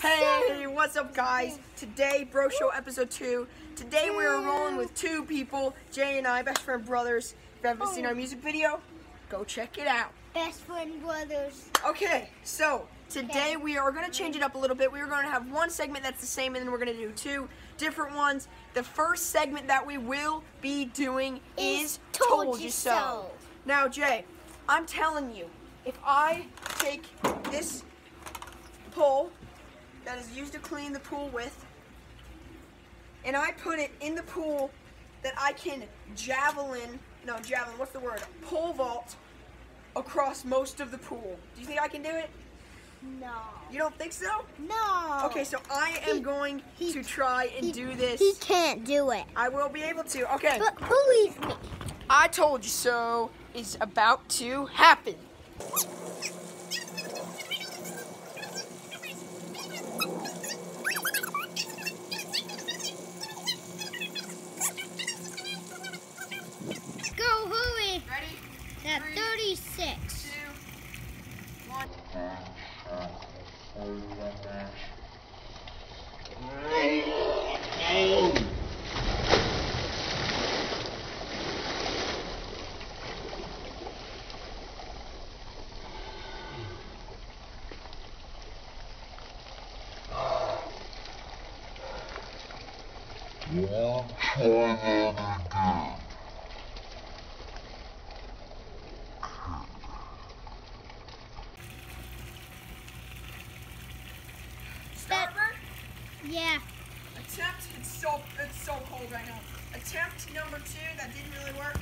Hey, what's up, guys? Today, Bro Show episode two. Today, we are rolling with two people, Jay and I, best friend brothers. If you haven't seen our music video, go check it out. Best friend brothers. Okay, so today we are going to change it up a little bit. We are going to have one segment that's the same, and then we're going to do two different ones. The first segment that we will be doing is, Is Told You So. Now, Jay, I'm telling you, if I take this pole that is used to clean the pool with, and I put it in the pool that I can javelin, no, javelin, what's the word? Pole vault across most of the pool. Do you think I can do it? No. You don't think so? No. Okay, so I am He- going he- to try and He- do this. He can't do it. I will be able to. Okay. But believe me. I told you so is about to happen. Go hurry. Ready? At Three. 36. Two, one. Won't try that again. Starboard. Yeah. Attempt. It's so it's so cold right now. Attempt number two. That didn't really work.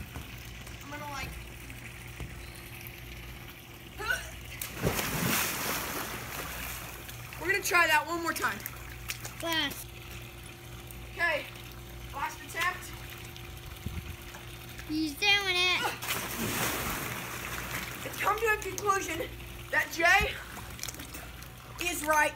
I'm gonna like. We're gonna try that one more time. Last. Okay. Last attempt. He's doing it. It's come to a conclusion that Jay is right.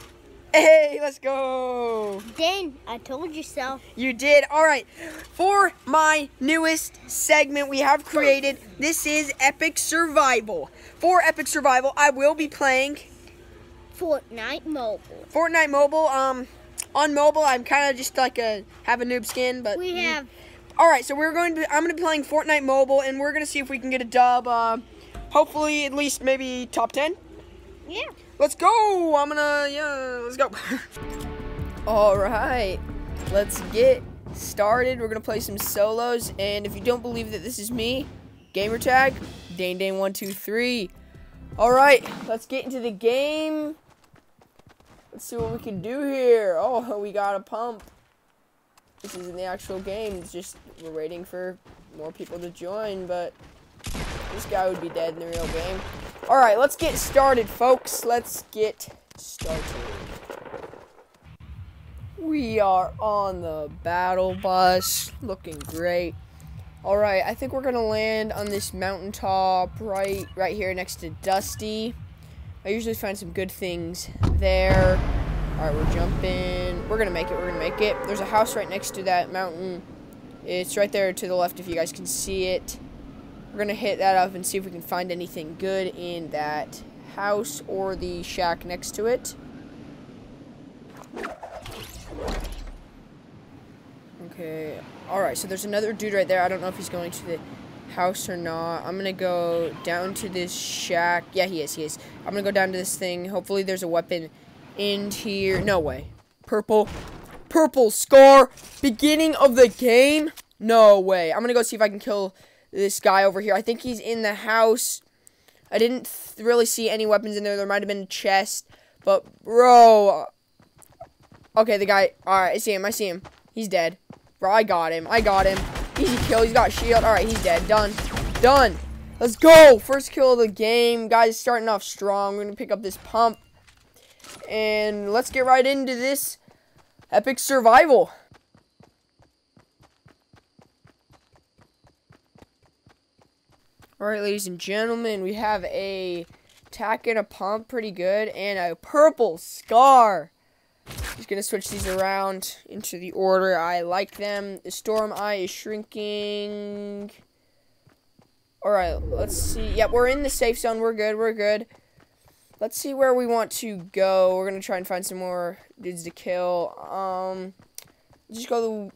Hey, let's go. Dan, I told you so. You did. All right. For my newest segment we have created, this is Epic Survival. For Epic Survival, I will be playing Fortnite Mobile. Fortnite Mobile. Um, on mobile, I'm kind of just like a have a noob skin, but We have All right, so we're going to. I'm going to be playing Fortnite Mobile, and we're going to see if we can get a dub. Uh, hopefully, at least maybe top ten. yeah. Let's go! I'm gonna, yeah, let's go. All right, let's get started. We're gonna play some solos, and if you don't believe that this is me, gamer tag, Dane Dane one two three. All right, let's get into the game. Let's see what we can do here. Oh, we got a pump. This isn't the actual game. It's just we're waiting for more people to join, but this guy would be dead in the real game. All right, let's get started, folks. Let's get started. We are on the battle bus, looking great. All right, I think we're gonna land on this mountaintop right, right here next to Dusty. I usually find some good things there. All right, we're jumping. We're gonna make it. We're gonna make it. There's a house right next to that mountain. It's right there to the left if you guys can see it. We're gonna hit that up and see if we can find anything good in that house or the shack next to it. Okay. All right. So there's another dude right there. I don't know if he's going to the house or not. I'm gonna go down to this shack. Yeah, he is. He is. I'm gonna go down to this thing. Hopefully, there's a weapon in here. No way. Purple. Purple scar. Beginning of the game. No way. I'm gonna go see if I can kill this guy over here. I think he's in the house. I didn't really see any weapons in there. There might have been a chest, but bro. Okay, the guy. All right, I see him. I see him. He's dead. Bro, I got him. I got him. Easy kill. He's got shield. All right, he's dead. Done. Done. Let's go. First kill of the game. Guys, starting off strong. We're gonna pick up this pump, and let's get right into this epic survival. All right, ladies and gentlemen, we have a tack and a pump, pretty good, and a purple scar. Just gonna switch these around into the order I like them. The storm eye is shrinking. All right, let's see. Yep, we're in the safe zone. We're good. We're good. let's see where we want to go. We're gonna try and find some more dudes to kill. Um, just go. The,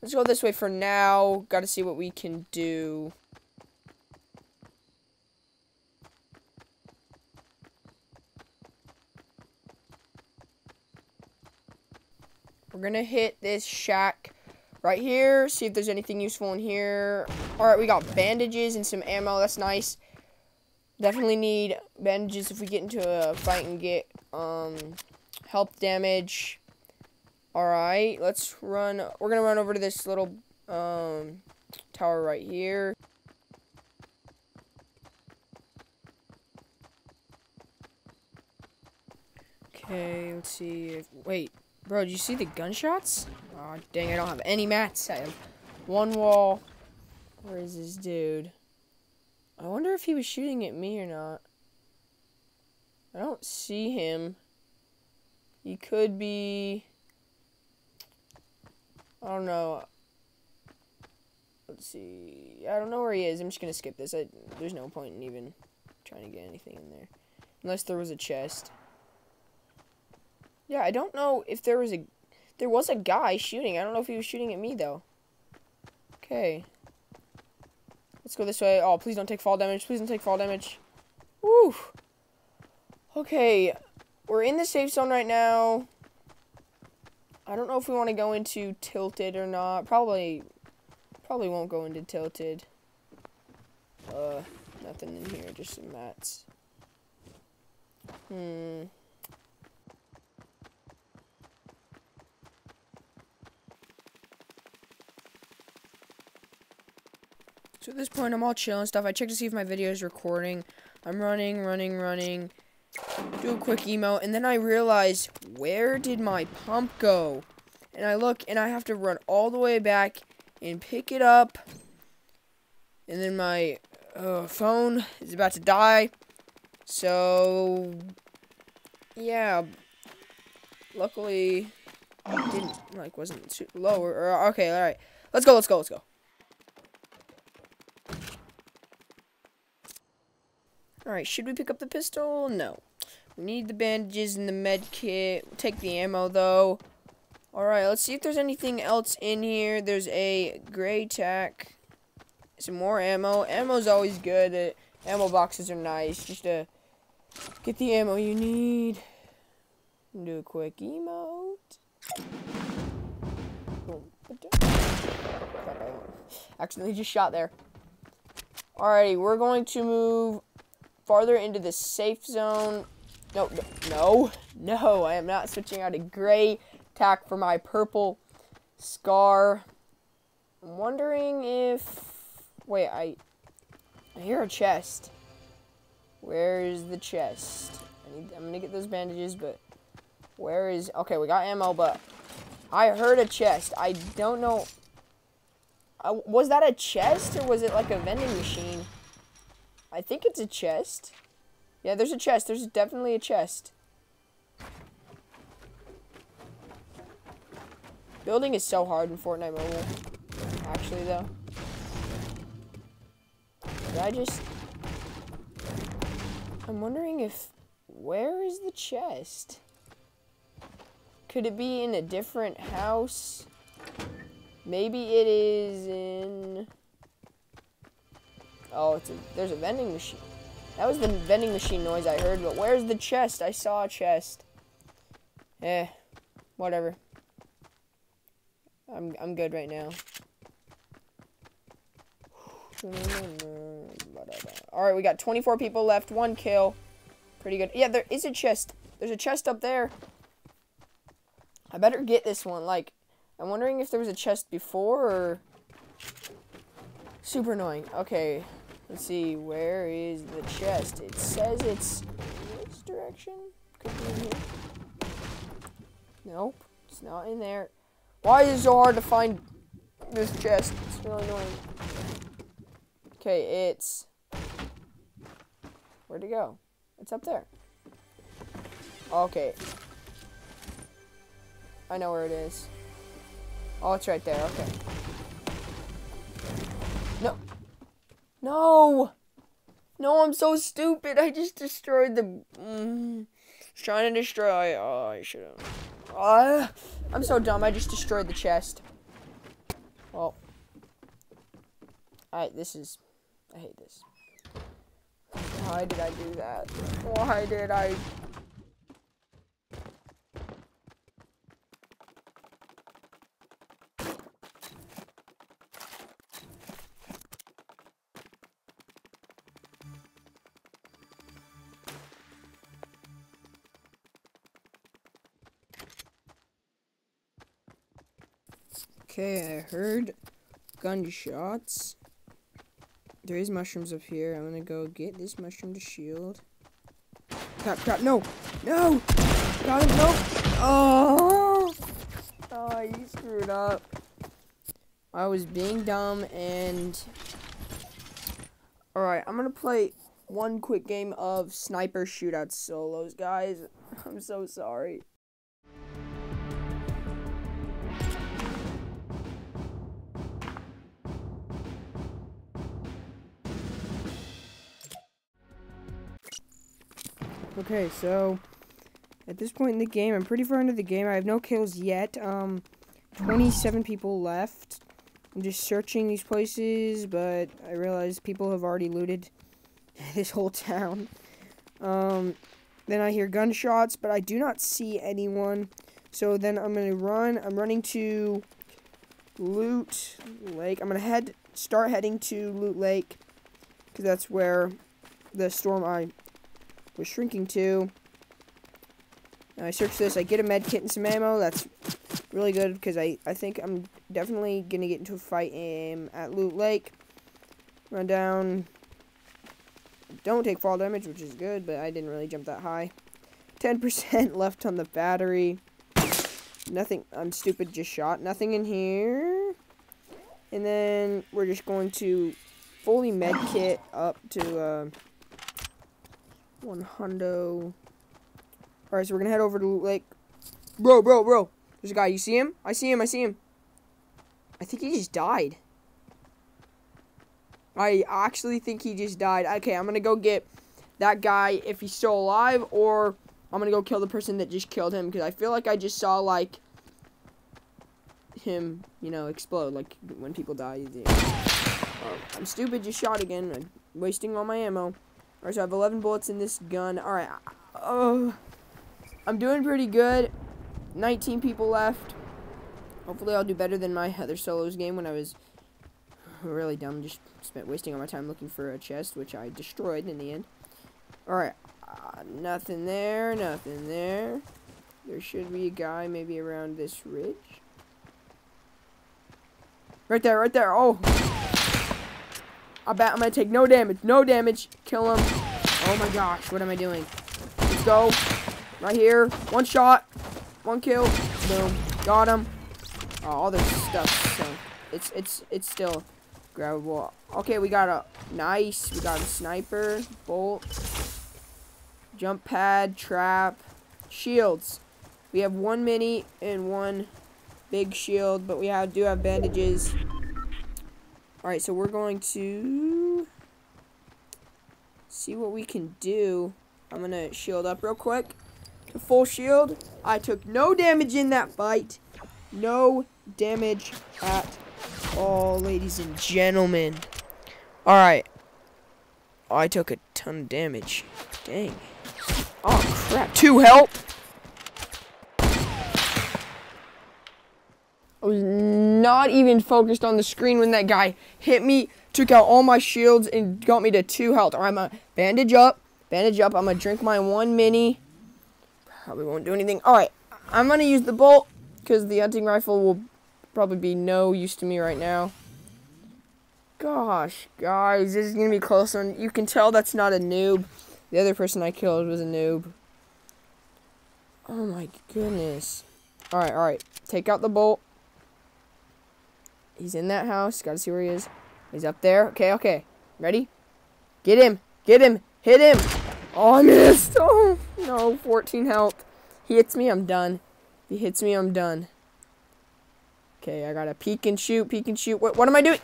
let's go this way for now. Got to see what we can do. We're gonna hit this shack right here. See if there's anything useful in here. All right, we got bandages and some ammo. That's nice. Definitely need bandages if we get into a fight and get um, health damage. Alright, let's run. We're to run over to this little um, tower right here. Okay, let's see. If, wait, bro, did you see the gunshots? Oh, dang, I don't have any mats. I have one wall. Where is this dude? I wonder if he was shooting at me or not. I don't see him. He could be... I don't know. Let's see. I don't know where he is. I'm just going to skip this. I, there's no point in even trying to get anything in there. Unless there was a chest. Yeah, I don't know if there was a... There was a guy shooting. I don't know if he was shooting at me, though. Okay. Let's go this way. Oh, please don't take fall damage. Please don't take fall damage. Woo. Okay. We're in the safe zone right now. I don't know if we want to go into tilted or not. Probably, probably won't go into tilted. Uh, nothing in here. Just some mats. Hmm. So at this point, I'm all chill and stuff. I check to see if my video is recording. I'm running, running, running. Do a quick emote, and then I realize, where did my pump go? And I look, and I have to run all the way back and pick it up. And then my uh, phone is about to die. So, yeah. Luckily, it didn't, like, wasn't too low. Or, or, okay, alright. Let's go, let's go, let's go. Alright, should we pick up the pistol? No. We need the bandages and the med kit. We'll take the ammo, though. Alright, let's see if there's anything else in here. There's a gray tack. Some more ammo. Ammo's always good. Uh, ammo boxes are nice. Just to get the ammo you need. Do a quick emote. Accidentally just shot there. Alrighty, we're going to move farther into the safe zone. No, no, no, I am not switching out a gray tack for my purple scar. I'm wondering if... Wait, I... I hear a chest. Where's the chest? I need, I'm gonna get those bandages, but... Where is... Okay, we got ammo, but... I heard a chest. I don't know... Uh, was that a chest, or was it like a vending machine? I think it's a chest. Yeah, there's a chest. There's definitely a chest. Building is so hard in Fortnite Mobile. Actually, though. Did I just... I'm wondering if... Where is the chest? Could it be in a different house? Maybe it is in... Oh, it's a, there's a vending machine. That was the vending machine noise I heard, but where's the chest? I saw a chest. Eh, whatever. I'm I'm good right now. Alright, we got 24 people left, one kill. Pretty good. Yeah, there is a chest. There's a chest up there. I better get this one. Like, I'm wondering if there was a chest before or... Super annoying. Okay, Let's see, where is the chest? It says it's this direction. Could be in here. Nope, it's not in there. Why is it so hard to find this chest? It's really annoying. Okay, it's... Where'd it go? It's up there. Okay. I know where it is. Oh, it's right there. Okay. No. No! No, I'm so stupid. I just destroyed the. Mm, trying to destroy. Oh, I should have. Uh, I'm so dumb. I just destroyed the chest. Well. Alright, this is. I hate this. Why did I do that? Why did I. Okay, I heard gunshots. There is mushrooms up here. I'm gonna go get this mushroom to shield. Crap, crap, no! No! Got him, no! Oh! Oh, you screwed up. I was being dumb and... Alright, I'm gonna play one quick game of sniper shootout solos, guys. I'm so sorry. Okay, so at this point in the game, I'm pretty far into the game. I have no kills yet. Um, 27 people left. I'm just searching these places, but I realize people have already looted this whole town. Um, then I hear gunshots, but I do not see anyone. So then I'm gonna run. I'm running to Loot Lake. I'm gonna head, start heading to Loot Lake, because that's where the storm I was shrinking too. I search this, I get a med kit and some ammo. That's really good because I, I think I'm definitely going to get into a fight in, at Loot Lake. Run down. Don't take fall damage, which is good, but I didn't really jump that high. 10% left on the battery. Nothing, I'm stupid, just shot. Nothing in here. And then we're just going to fully med kit up to, uh, one hundo. Alright, so we're gonna head over to Lake. Bro, bro, bro. There's a guy. You see him? I see him. I see him. I think he just died. I actually think he just died. Okay, I'm gonna go get that guy if he's still alive, or I'm gonna go kill the person that just killed him because I feel like I just saw like him, you know, explode like when people die. Oh, I'm stupid. Just shot again. I'm wasting all my ammo. Alright, so I have 11 bullets in this gun. Alright. Oh. I'm doing pretty good. 19 people left. Hopefully I'll do better than my other solos game when I was really dumb. Just spent wasting all my time looking for a chest, which I destroyed in the end. Alright. Uh, nothing there. Nothing there. There should be a guy maybe around this ridge. Right there, right there. Oh. I bet I'm gonna take no damage. No damage. Kill him. Oh my gosh, what am I doing? Let's go. Right here. One shot. One kill. Boom. Got him. Oh, all this stuff. So it's it's it's still grabbable. Okay, we got a nice. We got a sniper, bolt, jump pad, trap, shields. We have one mini and one big shield, but we have do have bandages. Alright, so we're going to see what we can do. I'm going to shield up real quick. To full shield. I took no damage in that fight. No damage at all, ladies and gentlemen. Alright. I took a ton of damage. Dang. Oh, crap. Two help. Was not even focused on the screen when that guy hit me, took out all my shields, and got me to two health. I'm gonna bandage up, bandage up. I'm gonna drink my one mini. Probably won't do anything. Alright, I'm gonna use the bolt, because the hunting rifle will probably be no use to me right now. Gosh, guys, this is gonna be close one. You can tell that's not a noob. The other person I killed was a noob. Oh my goodness. Alright, alright. Take out the bolt. He's in that house. Gotta see where he is. He's up there. Okay, okay. Ready? Get him. Get him. Hit him. Oh, I missed. Oh, no. 14 health. He hits me, I'm done. He hits me, I'm done. Okay, I gotta peek and shoot, peek and shoot. What, what am I doing?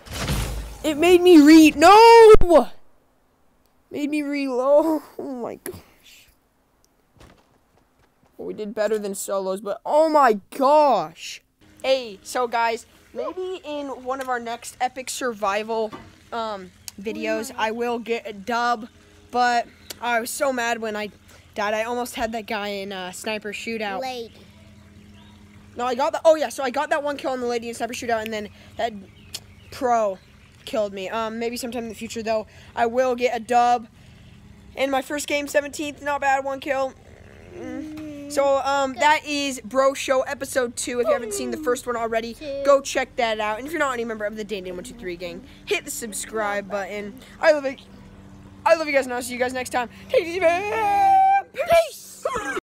It made me read. No! Made me reload. Oh my gosh. Well, we did better than solos, but oh my gosh. Hey, so guys, maybe in one of our next epic survival um, videos, I will get a dub. But I was so mad when I died. I almost had that guy in uh, sniper shootout. Lady. No, I got that. Oh yeah, so I got that one kill on the lady in sniper shootout, and then that pro killed me. Um, maybe sometime in the future though, I will get a dub. In my first game, 17th, not bad, one kill. Mm. So um, that is Bro Show episode two. If you haven't seen the first one already, go check that out. And if you're not any member of the Dane Dane One Two Three gang, hit the subscribe button. I love it. I love you guys, and I'll see you guys next time. Peace.